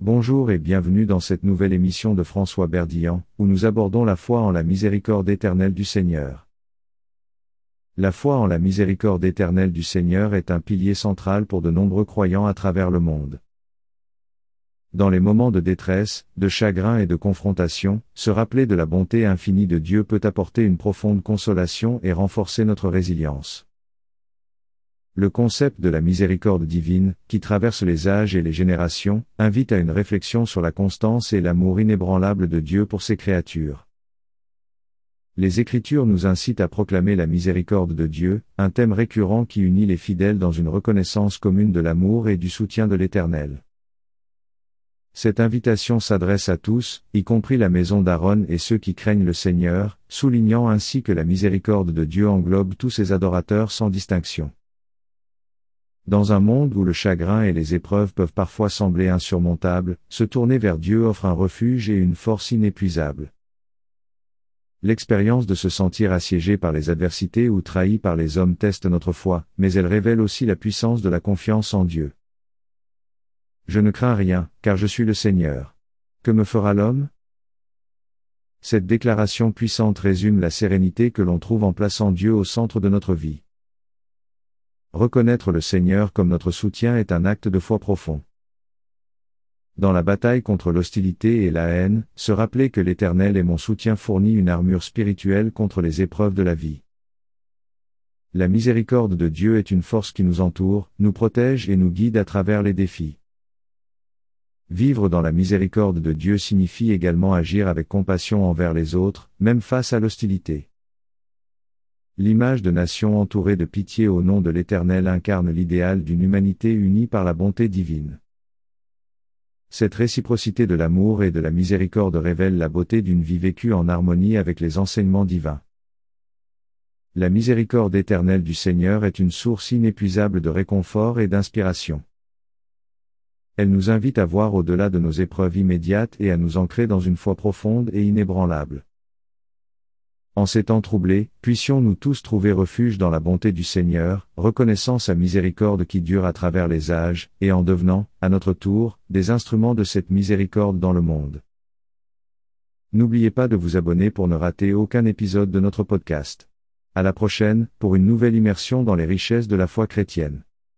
Bonjour et bienvenue dans cette nouvelle émission de François Berdillan, où nous abordons la foi en la miséricorde éternelle du Seigneur. La foi en la miséricorde éternelle du Seigneur est un pilier central pour de nombreux croyants à travers le monde. Dans les moments de détresse, de chagrin et de confrontation, se rappeler de la bonté infinie de Dieu peut apporter une profonde consolation et renforcer notre résilience. Le concept de la miséricorde divine, qui traverse les âges et les générations, invite à une réflexion sur la constance et l'amour inébranlable de Dieu pour ses créatures. Les Écritures nous incitent à proclamer la miséricorde de Dieu, un thème récurrent qui unit les fidèles dans une reconnaissance commune de l'amour et du soutien de l'Éternel. Cette invitation s'adresse à tous, y compris la maison d'Aaron et ceux qui craignent le Seigneur, soulignant ainsi que la miséricorde de Dieu englobe tous ses adorateurs sans distinction. Dans un monde où le chagrin et les épreuves peuvent parfois sembler insurmontables, se tourner vers Dieu offre un refuge et une force inépuisable. L'expérience de se sentir assiégé par les adversités ou trahi par les hommes teste notre foi, mais elle révèle aussi la puissance de la confiance en Dieu. Je ne crains rien, car je suis le Seigneur. Que me fera l'homme? Cette déclaration puissante résume la sérénité que l'on trouve en plaçant Dieu au centre de notre vie. Reconnaître le Seigneur comme notre soutien est un acte de foi profond. Dans la bataille contre l'hostilité et la haine, se rappeler que l'Éternel est mon soutien fournit une armure spirituelle contre les épreuves de la vie. La miséricorde de Dieu est une force qui nous entoure, nous protège et nous guide à travers les défis. Vivre dans la miséricorde de Dieu signifie également agir avec compassion envers les autres, même face à l'hostilité. L'image de nation entourée de pitié au nom de l'Éternel incarne l'idéal d'une humanité unie par la bonté divine. Cette réciprocité de l'amour et de la miséricorde révèle la beauté d'une vie vécue en harmonie avec les enseignements divins. La miséricorde éternelle du Seigneur est une source inépuisable de réconfort et d'inspiration. Elle nous invite à voir au-delà de nos épreuves immédiates et à nous ancrer dans une foi profonde et inébranlable. En ces temps troublés, puissions-nous tous trouver refuge dans la bonté du Seigneur, reconnaissant sa miséricorde qui dure à travers les âges, et en devenant, à notre tour, des instruments de cette miséricorde dans le monde. N'oubliez pas de vous abonner pour ne rater aucun épisode de notre podcast. À la prochaine, pour une nouvelle immersion dans les richesses de la foi chrétienne.